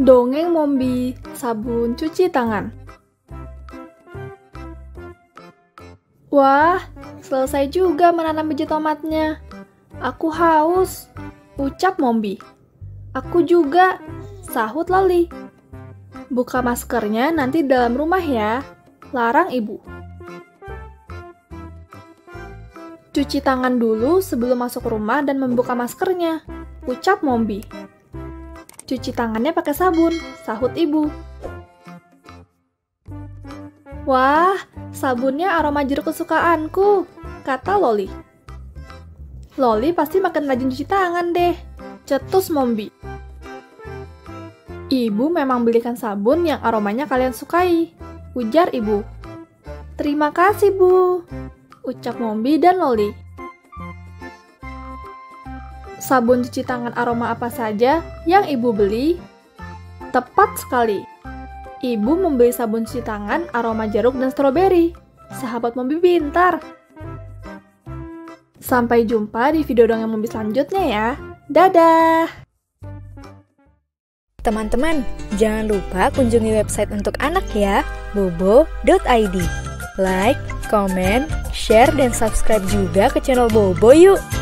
Dongeng Mombi, sabun cuci tangan. Wah, selesai juga menanam biji tomatnya. Aku haus, ucap Mombi. Aku juga, sahut Loli. Buka maskernya nanti dalam rumah ya, larang ibu. Cuci tangan dulu sebelum masuk rumah dan membuka maskernya, ucap Mombi. Cuci tangannya pakai sabun, sahut ibu. Wah, sabunnya aroma jeruk kesukaanku, kata Loli. Loli pasti makin rajin cuci tangan deh, cetus Mombi. Ibu memang belikan sabun yang aromanya kalian sukai, ujar ibu. Terima kasih, Bu, ucap Mombi dan Loli sabun cuci tangan aroma apa saja yang ibu beli? Tepat sekali. Ibu membeli sabun cuci tangan aroma jeruk dan stroberi. Sahabat Mombi pintar. Sampai jumpa di video dongeng Mombi selanjutnya ya. Dadah! Teman-teman, jangan lupa kunjungi website untuk anak ya, bobo.id. Like, comment, share, dan subscribe juga ke channel Bobo yuk!